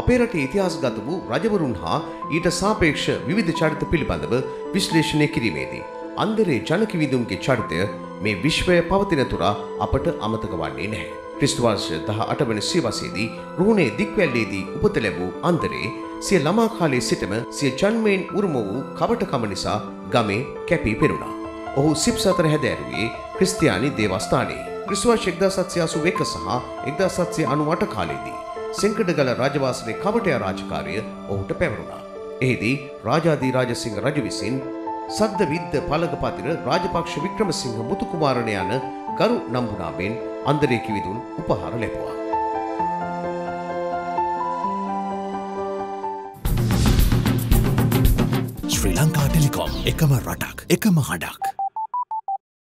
අපේ රටේ ඉතිහාසගත වූ රජවරුන් හා ඊට සාපේක්ෂ විවිධ චරිත පිළිබඳව විශ්ලේෂණය කිරීමේදී. අන්දරේ ජනකිවිදුන්ගේ චරිතය මේ විශ්වය පවතින තුරා අපට අමතක වන්නේ නැහැ. ක්‍රිස්තුවර්ෂ දහ අටවන සිවසේදී රුහුණේ දික්වැල්ලේදී උපත ලැබූ අන්දරේ සිය ළමා කාලයේ සිටම සිය ජන්මයෙන් උරුම වූ කවටකම නිසා ගමේ කැපී පෙරුණා. ඔහු සිප්ස අතර හැදෑරුවේ ක්‍රිස්තියානි දේවස්ථානයේ. ක්‍රිස්වර්ෂ එක්දාසත්සය අසු එක සහ එක්දාසත්සය අනුවට කාලයේදී. සෙංකඩගල රජවාසනේ කවටය රාජකාරය ඔහුට පැවරුණා. එහිදී රාජාදී රාජසිංහ රජ විසින් සද්ද විද්ද පළගපතිර රාජපක්ෂ වික්‍රමසිංහ මුතුකුමාරණ යන ගරු නම්බුනාබෙන් අන්දරේ කිවිදුන් උපහාර ලැබුවා. ශ්‍රී ලංකා ටෙලිකොම් එකම රටක් එකම හඩක්.